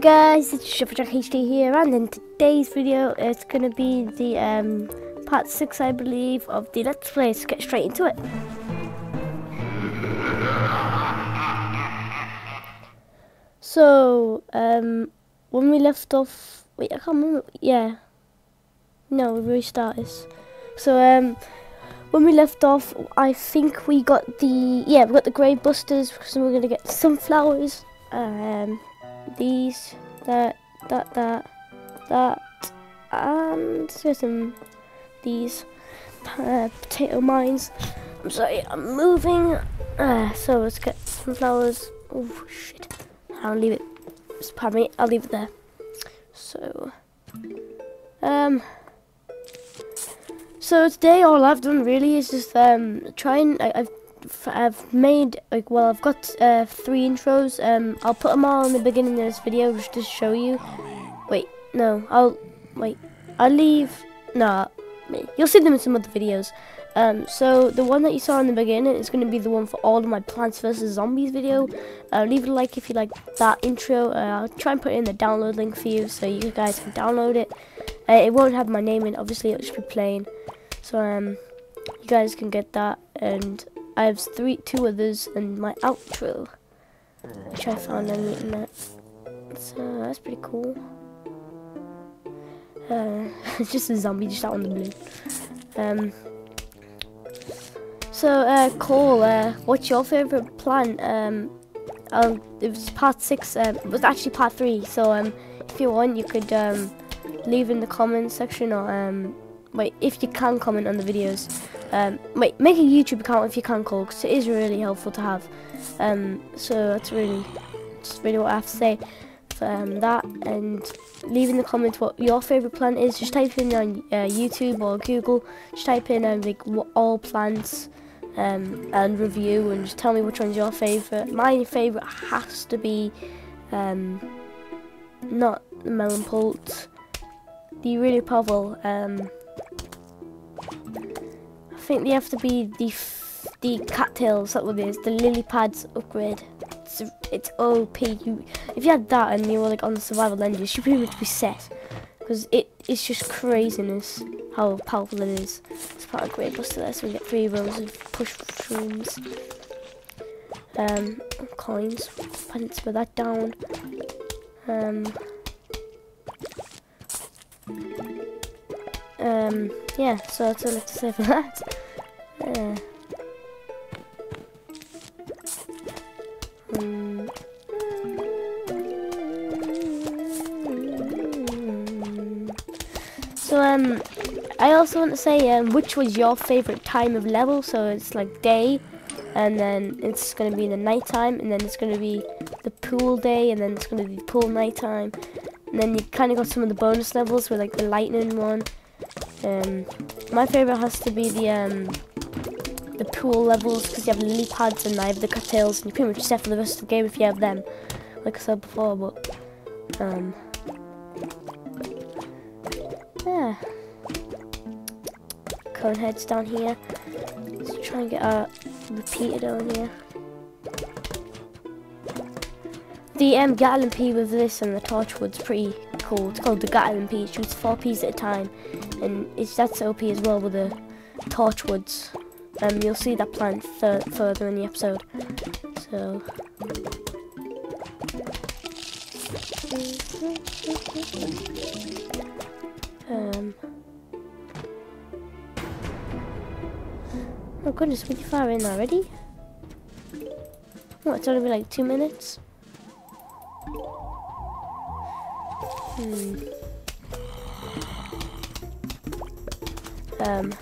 Guys, it's Jack HD here, and in today's video, it's gonna be the um, part six, I believe, of the Let's Play. Let's get straight into it. So, um, when we left off, wait, I can't remember. Yeah, no, we restart this. So, um, when we left off, I think we got the yeah, we got the Grave busters. So we're gonna get sunflowers. Um, these, that, that, that, that, and some these uh, potato mines. I'm sorry, I'm moving. Uh, so let's get some flowers. Oh shit! I'll leave it. Pardon me. I'll leave it there. So, um. So today all I've done really is just um try and I, I've I've made like well I've got uh, three intros um I'll put them all in the beginning of this video just to show you. Wait no I'll wait I'll leave nah you'll see them in some other videos. Um so the one that you saw in the beginning is going to be the one for all of my Plants vs Zombies video. Uh, leave a like if you like that intro uh, I'll try and put in the download link for you so you guys can download it. Uh, it won't have my name in obviously it'll just be plain. So um you guys can get that and I have three, two others, and my outro, which I found on the internet. So that's pretty cool. Uh, it's just a zombie just out on the blue. Um. So, uh, Cole, uh, what's your favorite plant? Um, I'll, it was part six. Um, it was actually part three. So, um, if you want, you could um, leave in the comments section or um, wait, if you can comment on the videos. Um, wait, make a YouTube account if you can, Cole, because it is really helpful to have. Um, so that's really, that's really what I have to say for um, that. And leave in the comments what your favourite plant is. Just type in on uh, YouTube or Google. Just type in um, like all plants um, and review, and just tell me which one's your favourite. My favourite has to be um, not the melon pult, the really powerful. Think they have to be the the cattails. That what it is. The lily pads upgrade. It's, it's OP. You if you had that and you were like on the survival end, you should pretty much be set. Because it it's just craziness how powerful it is. It's part of Grave Buster there, so we get three rows of push shrooms. Um, coins. Let's put that down. Um. Um, yeah, so that's all I have to say for that. Um, so, um, I also want to say, um, which was your favorite time of level? So it's like day, and then it's going to be the night time, and then it's going to be the pool day, and then it's going to be pool night time. And then you kind of got some of the bonus levels with like the lightning one. Um, my favorite has to be the um, the pool levels because you have lily pads and I have the cattails and you're pretty much set for the rest of the game if you have them, like I said before. But um, yeah, cone heads down here. Let's try and get a repeater down here. The um, Gatling Pea with this and the Torchwood's pretty cool. It's called the Gatling Pea. It shoots four peas at a time, and it's that's OP as well with the Torchwoods. Um, you'll see that plant further in the episode. So. Um. Oh goodness, we're far in already? Oh, it's only been like two minutes. Hmm. Um,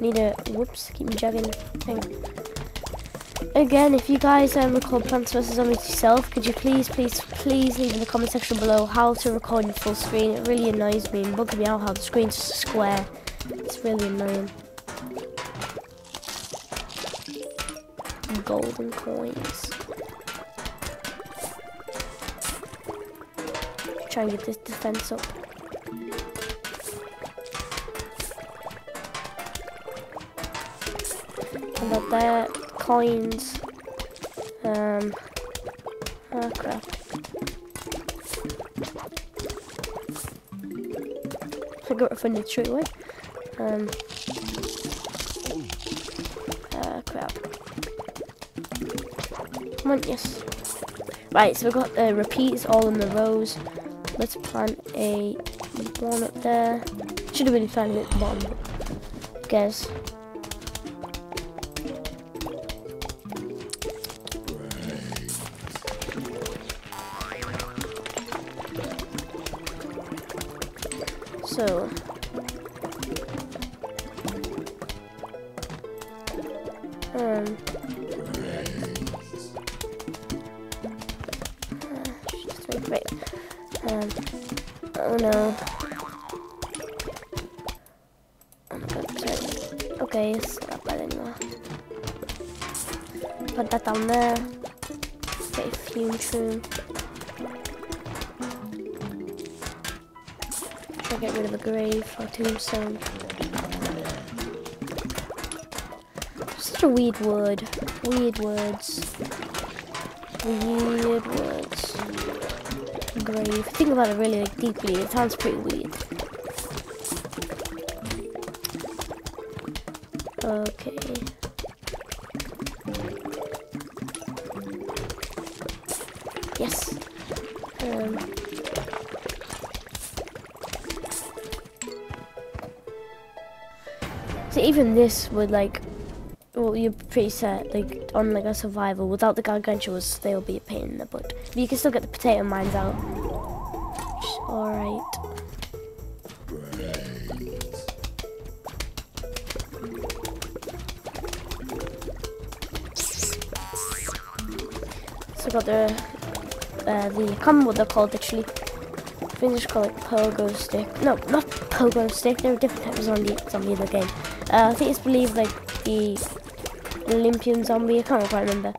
need a, whoops, keep me jogging thing. Again, if you guys um, record Plants vs Zombies yourself, could you please, please, please leave in the comment section below how to record in full screen. It really annoys me and bugs me out how the screen's just square. It's really annoying. Golden coins. try and get this defense up. But they're coins. Um, oh crap. I got offended straight away. Um, uh, crap. Come on, yes. Right, so we've got the repeats all in the rows. Let's plant a one up there. Should have been planted at the bottom, I guess. So um just wait, Um oh no. Oh my god. Okay, it's not bad anymore. Put that down there. Get a fume tune. I'll get rid of a grave or tombstone. Such a weird word. Weird words. Weird words. Grave. Think about it really like, deeply. It sounds pretty weird. Okay. Yes. Um. So even this would like, well, you're pretty set like on like a survival. Without the gargantuas, they'll be a pain in the butt. But you can still get the potato mines out. All right. So got the uh, the common what they're called actually. I think it's called like pogo stick. No, not pogo stick. There are different types of zombie zombie in the game. Uh, I think it's believed like the Olympian zombie. I can't quite remember.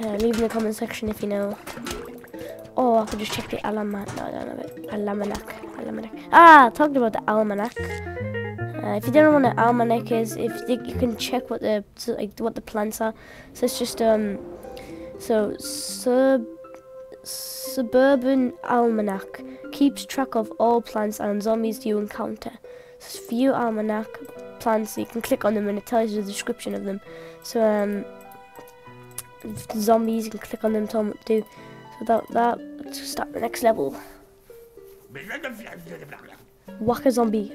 Uh, leave in the comment section if you know. Or I could just check the almanac. No, I don't know it. Almanac. Almanac. Ah, talked about the almanac. Uh, if you don't know what an almanac is, if you, you can check what the like what the plants are. So it's just um, so sub suburban almanac keeps track of all plants and zombies you encounter. So view almanac plants. So you can click on them and it tells you the description of them. So um, zombies you can click on them, tell them what to do. So without that, let's start the next level. Whack a zombie.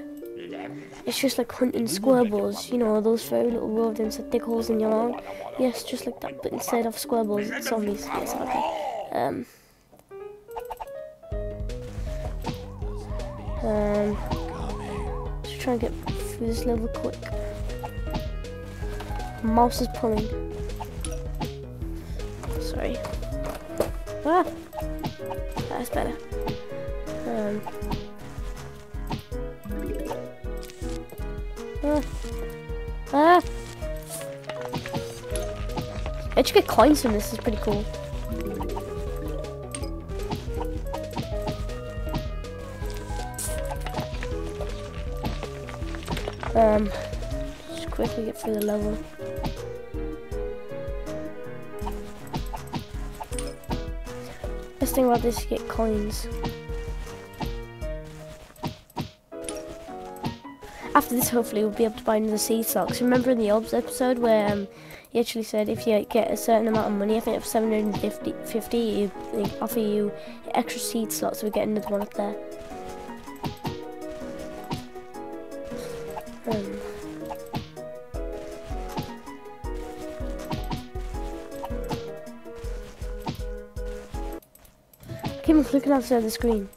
It's just like hunting squirrels, you know, those very little rodents that dig holes in your lawn. Yes, just like that, but instead of squirrels, it's zombies. Yes, okay. Um, um, just try and get through this level quick. Mouse is pulling. Sorry. Ah! That's better. Um. Ah. Ah! I just get coins from this, is pretty cool. Um, just quickly get through the level. Best thing about this is get coins. After this, hopefully, we'll be able to buy another seed slot. remember in the Orbs episode where um, he actually said if you get a certain amount of money, I think it's 750, 50, they offer you extra seed slots. So we get another one up there. I keep clicking outside the screen.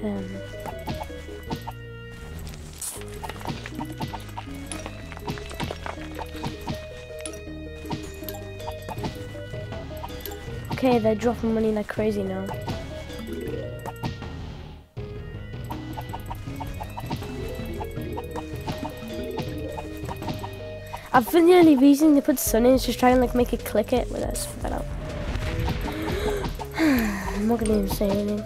Um, okay, they're dropping money like crazy now. I think the only reason they put sun in is just try and like make it click it, with that's But. I'm not gonna even say anything.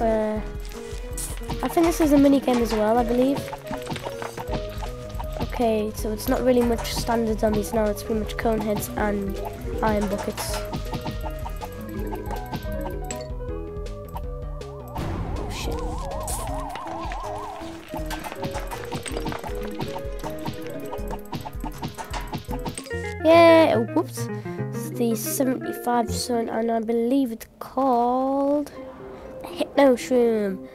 Uh, I think this is a mini game as well, I believe. Okay, so it's not really much standard zombies now, it's pretty much cone heads and iron buckets. Oh. Yeah, oh, whoops. It's the 75 Sun, and I believe it's called Hypno Shroom.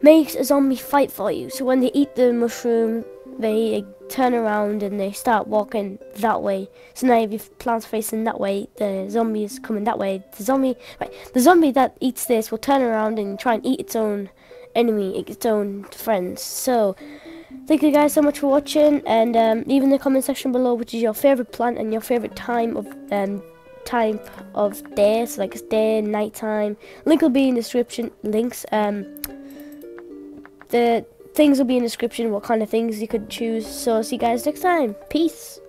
Makes a zombie fight for you. So when they eat the mushroom, they turn around and they start walking that way. So now if your plant's facing that way, the zombie is coming that way. The zombie, right, the zombie that eats this will turn around and try and eat its own enemy, its own friends. So thank you guys so much for watching and um, leave in the comment section below which is your favorite plant and your favorite time of um, type of day so like it's day night time link will be in the description links um the things will be in the description, what kind of things you could choose. So I'll see you guys next time. Peace.